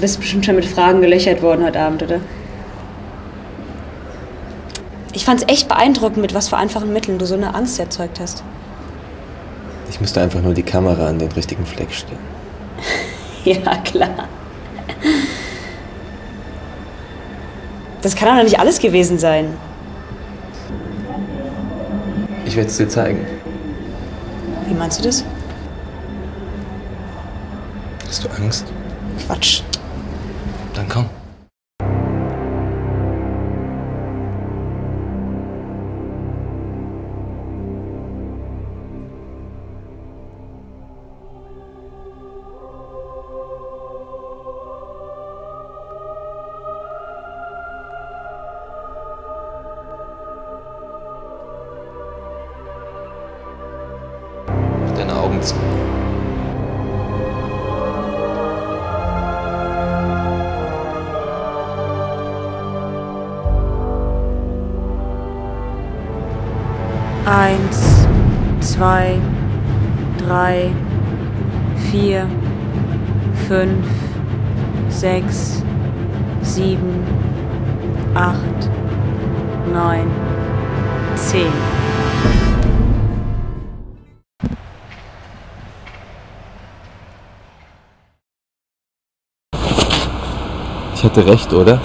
bist bestimmt schon mit Fragen gelöchert worden heute Abend, oder? Ich fand's echt beeindruckend, mit was für einfachen Mitteln du so eine Angst erzeugt hast. Ich musste einfach nur die Kamera an den richtigen Fleck stellen. ja, klar. Das kann doch nicht alles gewesen sein. Ich werde es dir zeigen. Wie meinst du das? Hast du Angst? Quatsch. Dann komm. Deine Augen zu. Eins, zwei, drei, vier, fünf, sechs, sieben, acht, neun, zehn. Ich hatte recht, oder?